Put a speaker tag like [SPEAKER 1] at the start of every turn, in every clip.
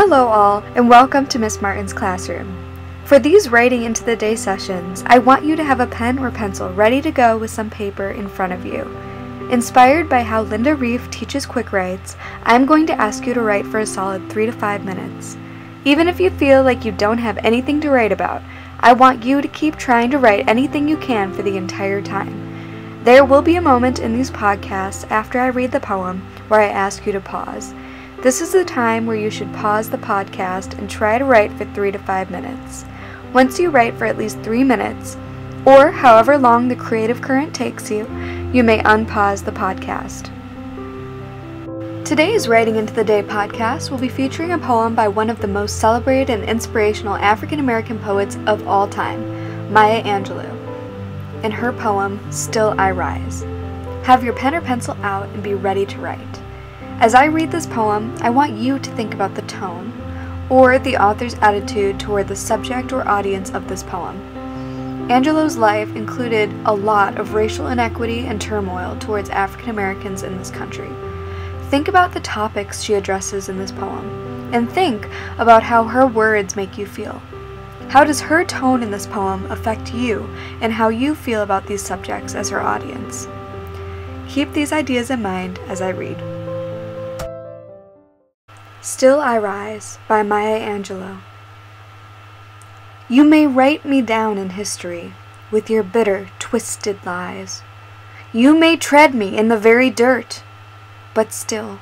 [SPEAKER 1] Hello, all, and welcome to Miss Martin's classroom. For these writing into the day sessions, I want you to have a pen or pencil ready to go with some paper in front of you. Inspired by how Linda Rief teaches quick writes, I'm going to ask you to write for a solid three to five minutes. Even if you feel like you don't have anything to write about, I want you to keep trying to write anything you can for the entire time. There will be a moment in these podcasts after I read the poem where I ask you to pause. This is the time where you should pause the podcast and try to write for three to five minutes. Once you write for at least three minutes, or however long the creative current takes you, you may unpause the podcast. Today's Writing into the Day podcast will be featuring a poem by one of the most celebrated and inspirational African American poets of all time, Maya Angelou. In her poem, Still I Rise. Have your pen or pencil out and be ready to write. As I read this poem, I want you to think about the tone, or the author's attitude toward the subject or audience of this poem. Angelou's life included a lot of racial inequity and turmoil towards African Americans in this country. Think about the topics she addresses in this poem, and think about how her words make you feel. How does her tone in this poem affect you and how you feel about these subjects as her audience? Keep these ideas in mind as I read. Still I Rise by Maya Angelou. You may write me down in history with your bitter, twisted lies. You may tread me in the very dirt, but still,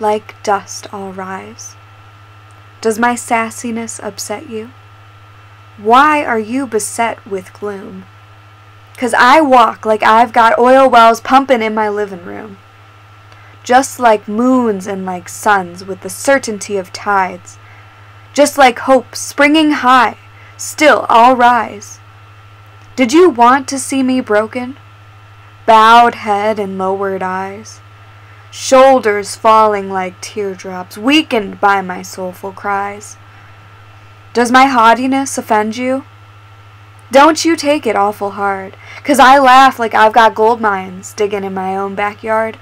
[SPEAKER 1] like dust, I'll rise. Does my sassiness upset you? Why are you beset with gloom? 'Cause I walk like I've got oil wells pumping in my living room just like moons and like suns with the certainty of tides, just like hope springing high, still I'll rise. Did you want to see me broken? Bowed head and lowered eyes, shoulders falling like teardrops, weakened by my soulful cries. Does my haughtiness offend you? Don't you take it awful hard, 'cause I laugh like I've got gold mines digging in my own backyard.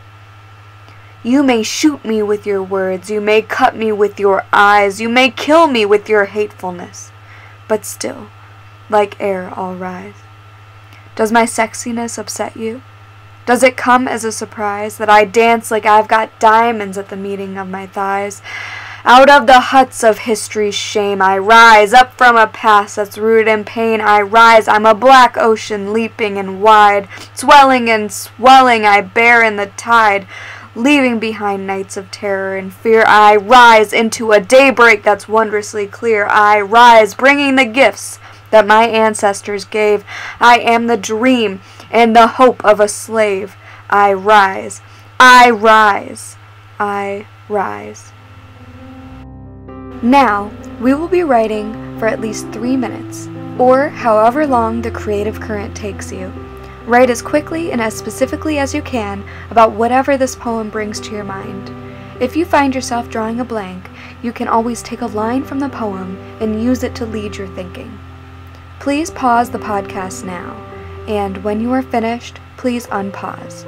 [SPEAKER 1] You may shoot me with your words, you may cut me with your eyes, you may kill me with your hatefulness, but still, like air, I'll rise. Does my sexiness upset you? Does it come as a surprise that I dance like I've got diamonds at the meeting of my thighs? Out of the huts of history's shame I rise, up from a past that's rooted in pain. I rise, I'm a black ocean leaping and wide, swelling and swelling. I bear in the tide, leaving behind nights of terror and fear. I rise into a daybreak that's wondrously clear. I rise, bringing the gifts that my ancestors gave. I am the dream and the hope of a slave. I rise, I rise, I rise. Now, we will be writing for at least three minutes, or however long the creative current takes you. Write as quickly and as specifically as you can about whatever this poem brings to your mind. If you find yourself drawing a blank, you can always take a line from the poem and use it to lead your thinking. Please pause the podcast now, and when you are finished, please unpause.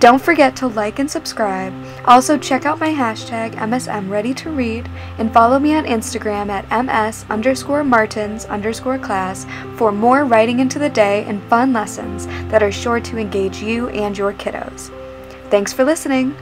[SPEAKER 1] Don't forget to like and subscribe. Also, check out my hashtag MSMReadyToRead and follow me on Instagram at MS underscore Martins underscore class for more writing into the day and fun lessons that are sure to engage you and your kiddos. Thanks for listening.